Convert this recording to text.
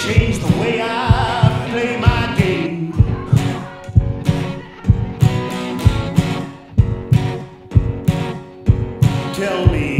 change the way I play my game. Tell me.